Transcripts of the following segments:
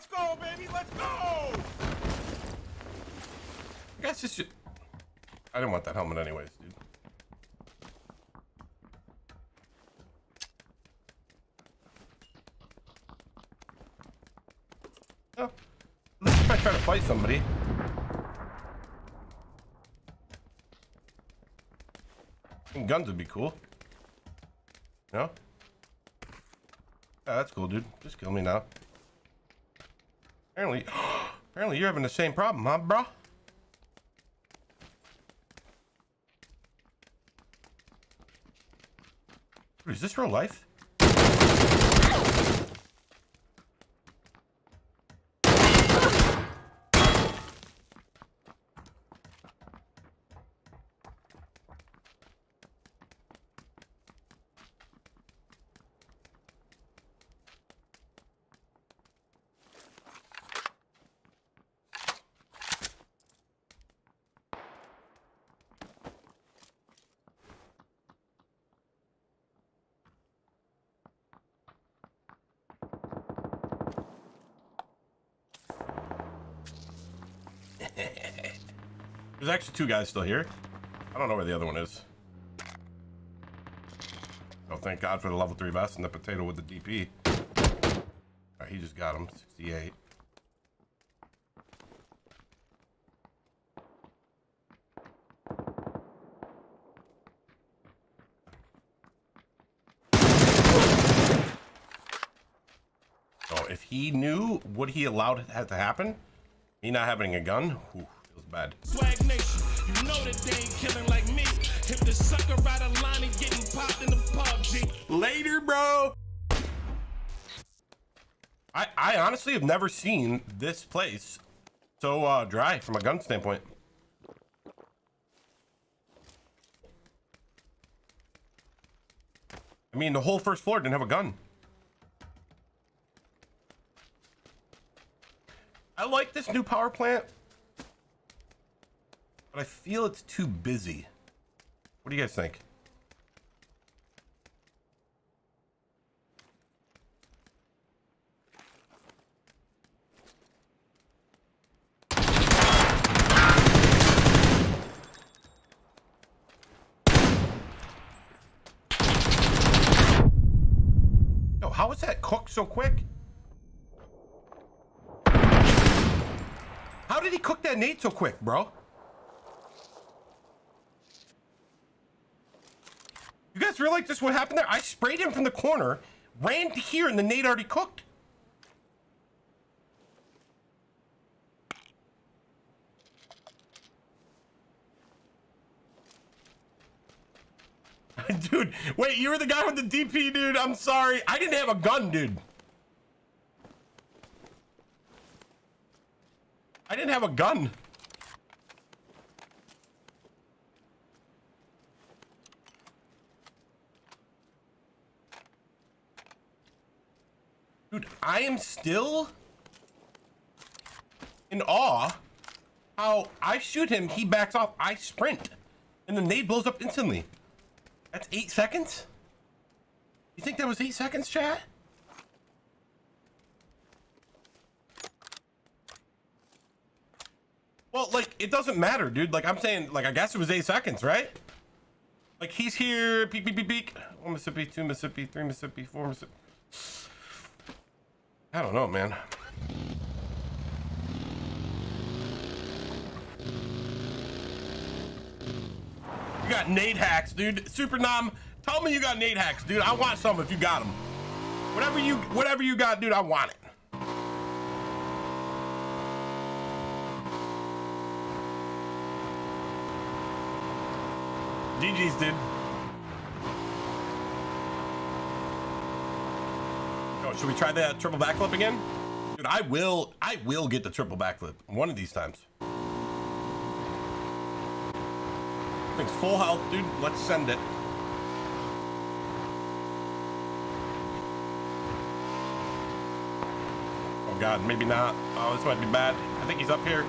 Let's go, baby. Let's go. I guess should. I didn't want that helmet anyways, dude. Oh, I try to fight somebody. Guns would be cool. No? Yeah, that's cool, dude. Just kill me now. Apparently, apparently you're having the same problem, huh, bro? Is this real life? There's actually two guys still here. I don't know where the other one is. Oh, thank God for the level 3 vest and the potato with the DP. He just got him. 68. So if he knew what he allowed had to happen, he not having a gun, whew, feels bad. Swag Nation, you know that they ain't killing like me. The sucker line and getting popped in the PUBG. Later, bro. I, I honestly have never seen this place so uh, dry from a gun standpoint. I mean, the whole first floor didn't have a gun. I like this new power plant, but I feel it's too busy. What do you guys think? Yo, how is that cooked so quick? How did he cook that nade so quick, bro? You guys realize just what happened there? I sprayed him from the corner, ran to here, and the nade already cooked. dude, wait, you were the guy with the DP, dude. I'm sorry. I didn't have a gun, dude. Didn't have a gun. Dude, I am still in awe how I shoot him, he backs off, I sprint, and the nade blows up instantly. That's eight seconds? You think that was eight seconds, chat? Well, like, it doesn't matter, dude. Like, I'm saying, like, I guess it was eight seconds, right? Like, he's here, peek, peek, peek, peek. One Mississippi, two Mississippi, three Mississippi, four Mississippi. I don't know, man. You got nade hacks, dude. Super Nom, tell me you got nade hacks, dude. I want some if you got them. Whatever you, whatever you got, dude, I want it. GG's, dude. Oh, should we try that triple backflip again? Dude, I will, I will get the triple backflip one of these times. Thing's full health, dude. Let's send it. Oh God, maybe not. Oh, this might be bad. I think he's up here.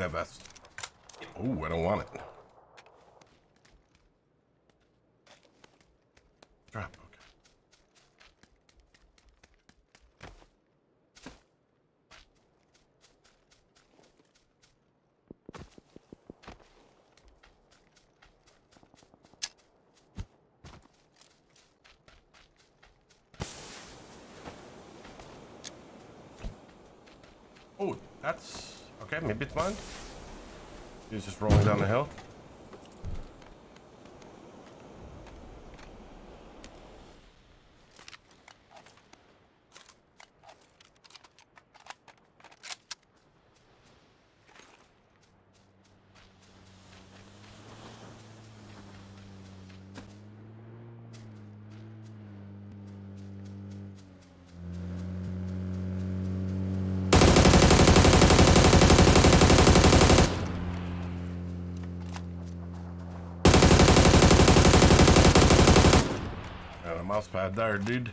That vest. Oh, I don't want it. Drop. Okay. Oh, it's mine. He's just rolling down the hill. Got pad there, dude.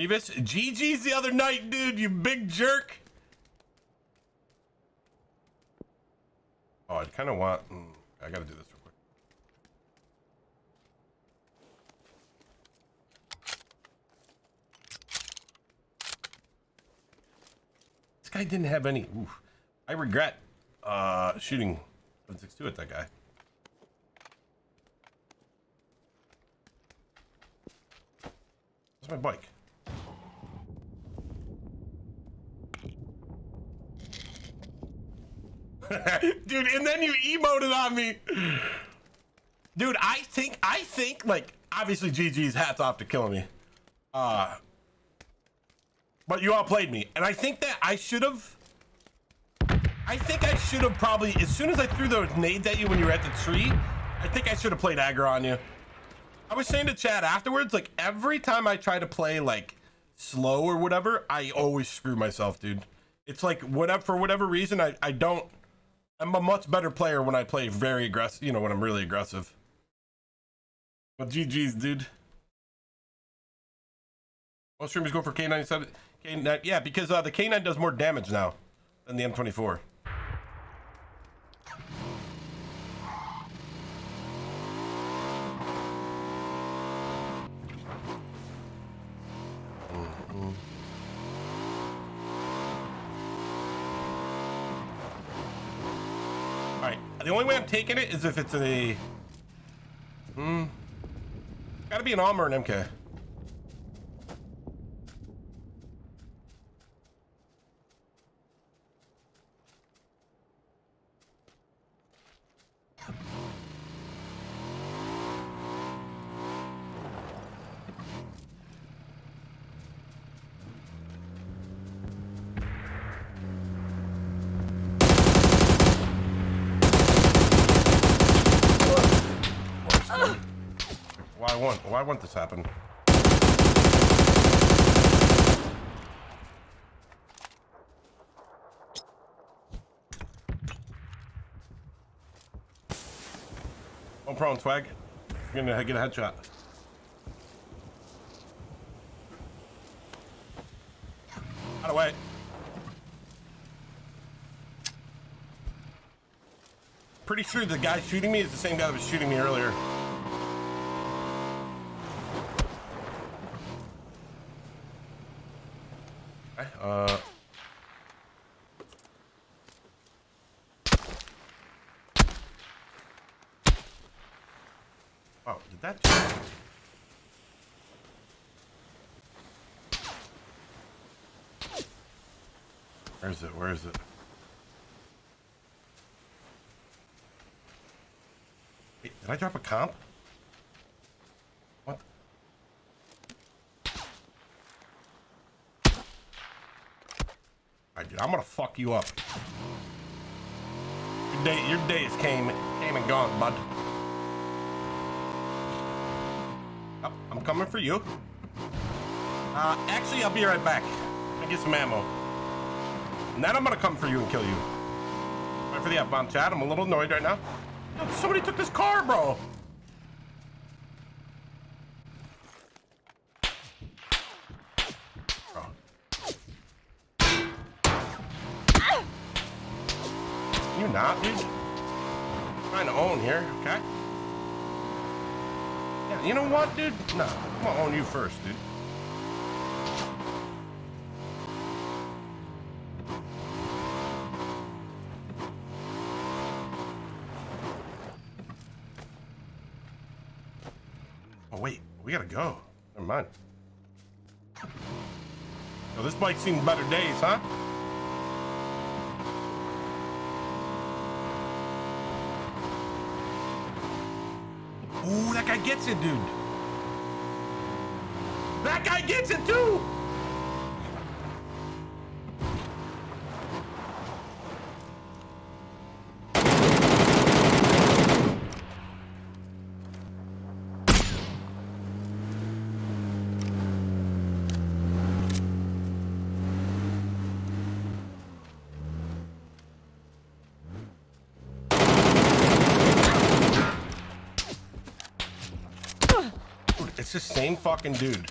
Revis, GG's the other night, dude, you big jerk. Oh, I kind of want. mm, I gotta do this real quick. This guy didn't have any. Oof. I regret uh, shooting 762 at that guy. Where's my bike? Dude, and then you emoted on me. Dude, I think, I think, like, obviously GG's hats off to killing me. Uh, but you all played me. And I think that I should have, I think I should have probably, as soon as I threw those nades at you when you were at the tree, I think I should have played aggro on you. I was saying to Chad afterwards, like every time I try to play like slow or whatever, I always screw myself, dude. It's like whatever for whatever reason, I I don't. I'm a much better player when I play very aggressive. You know, when I'm really aggressive. But GG's, dude. Most streamers go for K97. K9, yeah, because uh, the K9 does more damage now than the M24. The only way I'm taking it is if it's a. Hmm. Gotta be an armor and MK. Why want? Why want this happen? One prone swag. You're gonna get a headshot. Out of way. Pretty sure the guy shooting me is the same guy that was shooting me earlier. Okay, Uh. Oh, did that? Where is it? Where is it? Did I drop a comp? What? Alright, dude, I'm gonna fuck you up. Your day, your days came, came and gone, bud. Oh, I'm coming for you. Uh, actually, I'll be right back. I get some ammo. And then I'm gonna come for you and kill you. Sorry for the F-bomb chat. I'm a little annoyed right now. Yo, somebody took this car, bro. You not, dude? trying to own here, okay? Yeah, you know what, dude? No, I'm gonna own you first, dude. Go. Never mind. Oh, this bike's seen better days, huh? Ooh, that guy gets it, dude. That guy gets it too. Dude, it's the same fucking dude.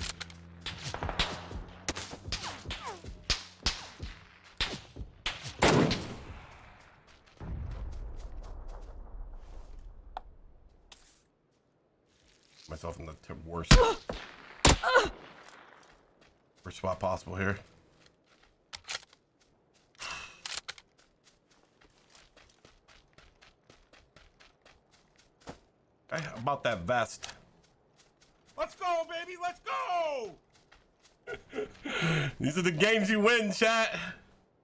Myself in the worst, worst spot possible here. About that vest. Let's go, baby. Let's go. These are the games you win, chat.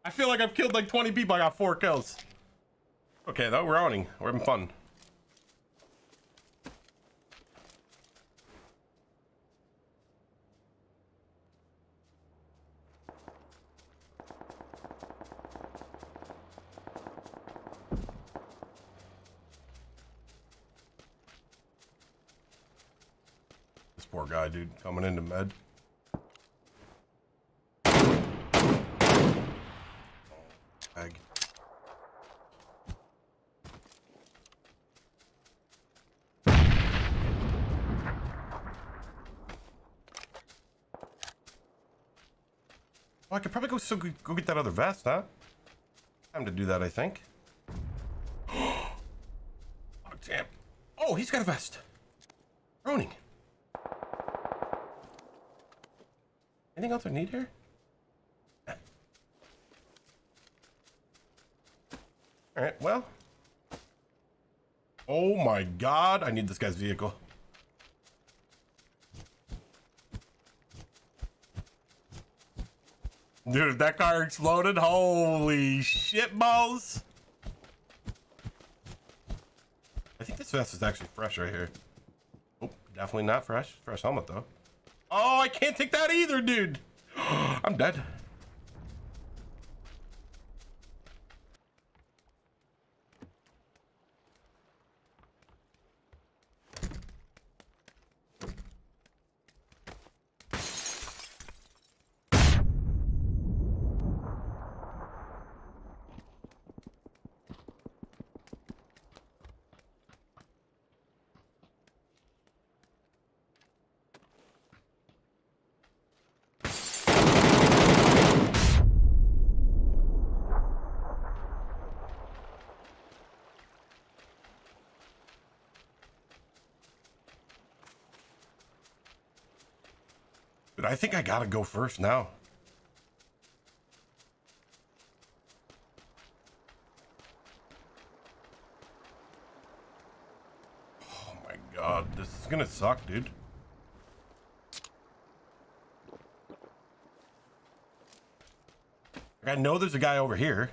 I feel like I've killed like 20 people. I got four kills. Okay, though, we're owning. We're having fun. This poor guy, dude, coming into med. Bag. Well, I could probably go so go get that other vest, huh? Time to do that, I think. oh, damn. Oh, he's got a vest. Roning. Anything else I need here? All right, well. Oh my god, I need this guy's vehicle. Dude, if that car exploded, holy shit balls. I think this vest is actually fresh right here. Oh, definitely not fresh. Fresh helmet though. Oh, I can't take that either, dude. I'm dead. But I think I gotta go first now. Oh my god. this is gonna suck, dude. I know there's a guy over here.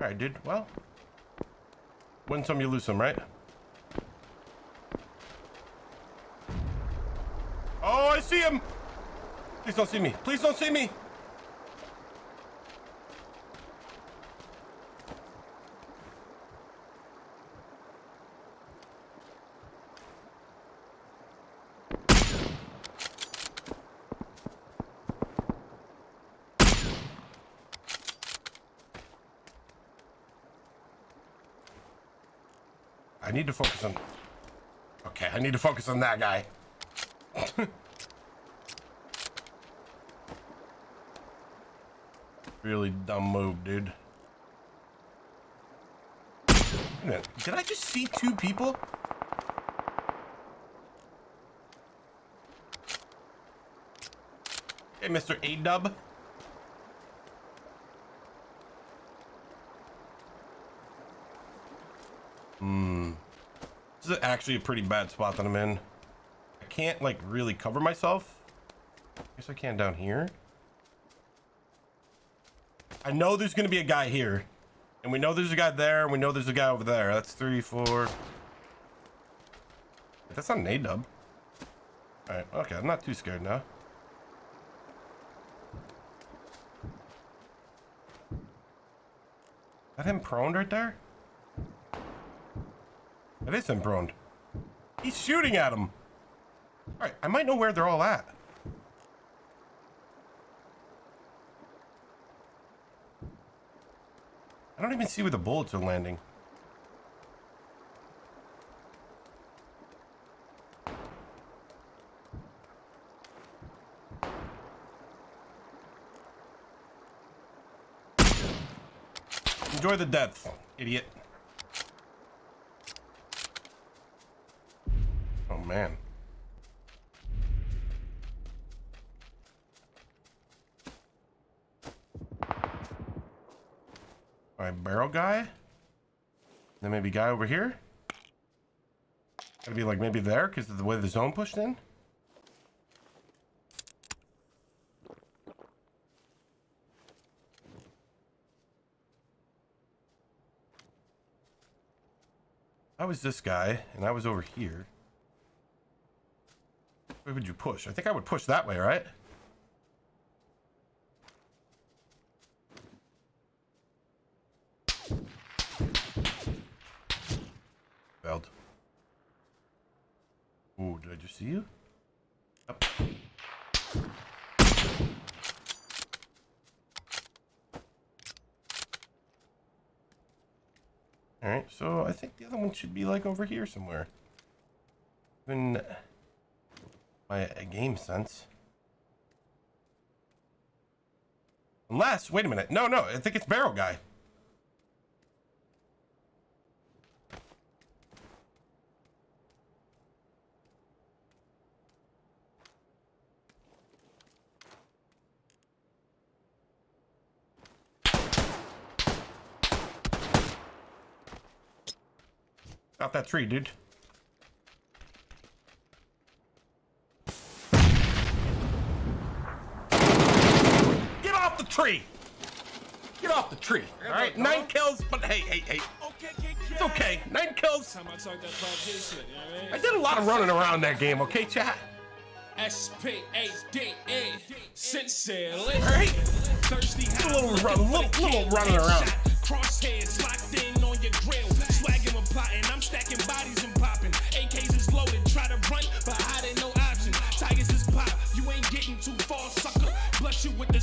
Alright, dude. Well, win some, you lose some, right? Oh, I see him! Please don't see me. Please don't see me! I need to focus on... Okay, I need to focus on that guy. really dumb move, dude. Did I just see two people? Hey, Mr. A-Dub. Hmm. This is actually a pretty bad spot that I'm in. Can't, like, really cover myself. I Guess I can down here. I know there's going to be a guy here. And we know there's a guy there, and we know there's a guy over there. That's three, four. That's not an A-dub. Alright, okay, I'm not too scared now. Is that him prone right there? That is him prone. He's shooting at him. Alright, I might know where they're all at. I don't even see where the bullets are landing. Enjoy the death, idiot. Oh, man. All right, barrel guy. Then maybe guy over here. Gotta be like maybe there because of the way the zone pushed in. I was this guy, and I was over here. Where would you push? I think I would push that way, right? Failed. Ooh, did I just see you? Up. Alright, so I think the other one should be like over here somewhere. In my uh, game sense. Unless, wait a minute. No, no, I think it's Barrel Guy. That tree, dude. Get off the tree! Get off the tree. All right, nine kills, but hey, hey, hey. It's okay. Nine kills. I talk that pop his shit, you know what I mean? I did a lot of running around that game, okay, chat? S-P-A-D-A, sincerely. All right? Thirsty A little run, little, little running around plotting. I'm stacking bodies and popping. AKs is loaded, try to run, but I didn't no option. Tigers is pop, you ain't getting too far, sucker. Bless you with the